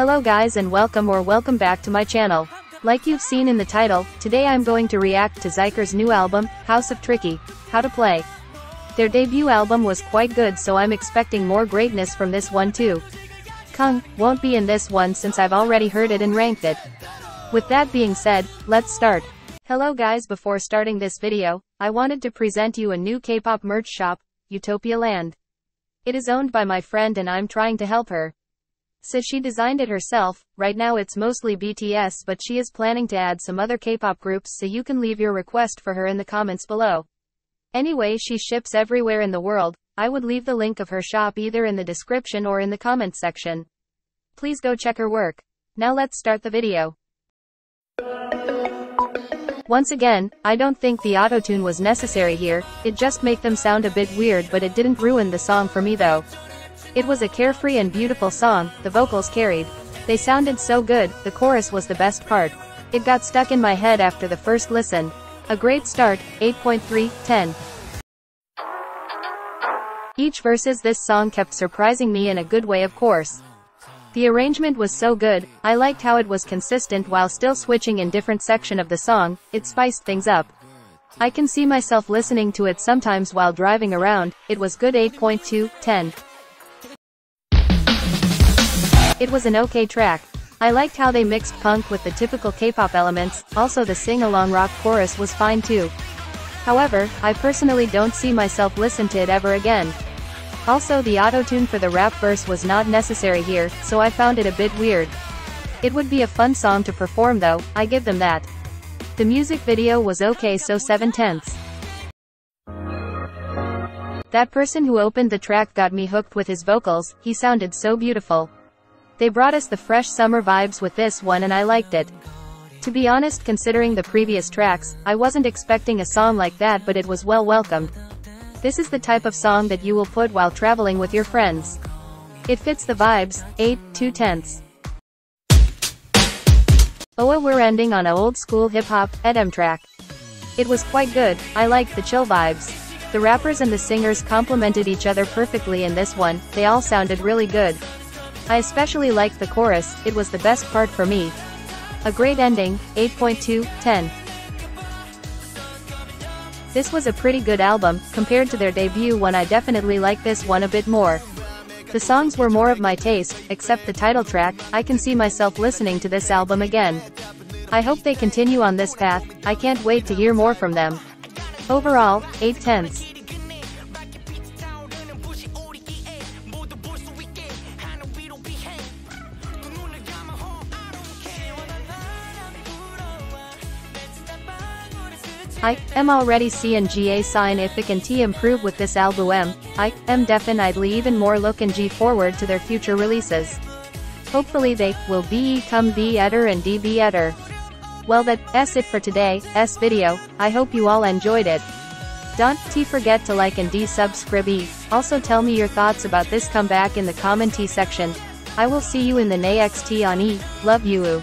Hello guys and welcome or welcome back to my channel. Like you've seen in the title, today I'm going to react to Xikers' new album, House of Tricky, How to Play. Their debut album was quite good so I'm expecting more greatness from this one too. Kung, won't be in this one since I've already heard it and ranked it. With that being said, let's start. Hello guys before starting this video, I wanted to present you a new K-pop merch shop, Utopia Land. It is owned by my friend and I'm trying to help her. Says she designed it herself, right now it's mostly BTS but she is planning to add some other K-pop groups so you can leave your request for her in the comments below. Anyway she ships everywhere in the world, I would leave the link of her shop either in the description or in the comments section. Please go check her work. Now let's start the video. Once again, I don't think the autotune was necessary here, it just make them sound a bit weird but it didn't ruin the song for me though. It was a carefree and beautiful song, the vocals carried. They sounded so good, the chorus was the best part. It got stuck in my head after the first listen. A great start, 8.3, 10. Each verses this song kept surprising me in a good way of course. The arrangement was so good, I liked how it was consistent while still switching in different section of the song, it spiced things up. I can see myself listening to it sometimes while driving around, it was good 8.2, 10. It was an okay track. I liked how they mixed punk with the typical K-pop elements, also the sing-along rock chorus was fine too. However, I personally don't see myself listen to it ever again. Also the autotune for the rap verse was not necessary here, so I found it a bit weird. It would be a fun song to perform though, I give them that. The music video was okay so 7 tenths. That person who opened the track got me hooked with his vocals, he sounded so beautiful. They brought us the fresh summer vibes with this one and I liked it. To be honest considering the previous tracks, I wasn't expecting a song like that but it was well welcomed. This is the type of song that you will put while traveling with your friends. It fits the vibes, 8, 2 tenths. Oh we're ending on a old school hip-hop, EDM track. It was quite good, I liked the chill vibes. The rappers and the singers complemented each other perfectly in this one, they all sounded really good. I especially liked the chorus, it was the best part for me. A great ending, 8.2, 10. This was a pretty good album, compared to their debut one I definitely like this one a bit more. The songs were more of my taste, except the title track, I can see myself listening to this album again. I hope they continue on this path, I can't wait to hear more from them. Overall, 8 tenths. I am already seeing GA sign if it can T improve with this album. I am definitely even more looking G forward to their future releases. Hopefully they will be come be better and D be better. Well that's it for today, S video, I hope you all enjoyed it. Don't t forget to like and d subscribe. Also tell me your thoughts about this comeback in the comment section. I will see you in the next on E, love you